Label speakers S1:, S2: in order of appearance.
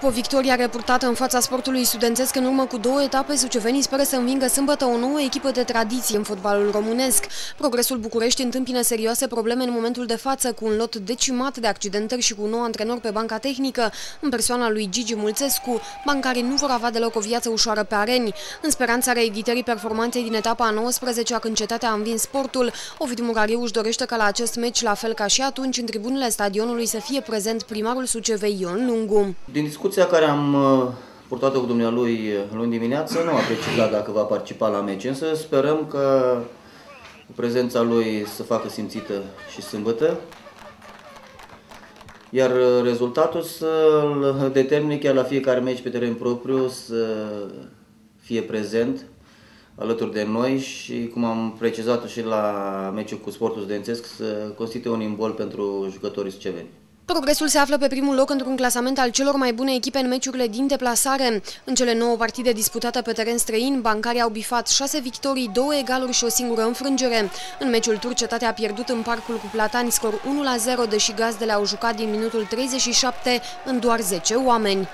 S1: După victoria reportată în fața sportului studențesc în urmă cu două etape, sucevenii speră să învingă sâmbătă o nouă echipă de tradiție în fotbalul românesc. Progresul București întâmpină serioase probleme în momentul de față, cu un lot decimat de accidentări și cu un nou antrenor pe banca tehnică, în persoana lui Gigi Mulțescu, bancarii nu vor avea deloc o viață ușoară pe areni. În speranța reeditării performanței din etapa a 19-a, când cetatea a învins sportul, Ovidiu Murariu își dorește ca la acest meci, la fel ca și atunci, în tribunele stadionului să fie prezent primarul Sucevei Ion Lungu.
S2: Din discuția care am uh, purtat-o cu dumnealui uh, luni dimineață, nu a precizat dacă va participa la meci, însă sperăm că prezența lui să facă simțită și sâmbătă, iar uh, rezultatul să-l determine chiar la fiecare meci pe teren propriu să fie prezent alături de noi și, cum am precizat și la meciul cu sportul studențesc, să constituie un imbol pentru jucătorii suceveni.
S1: Progresul se află pe primul loc într-un clasament al celor mai bune echipe în meciurile din deplasare. În cele nouă partide disputate pe teren străin, bancarii au bifat 6 victorii, 2 egaluri și o singură înfrângere. În meciul tur, Cetatea a pierdut în parcul cu Platani scor 1-0, deși gazdele au jucat din minutul 37 în doar 10 oameni.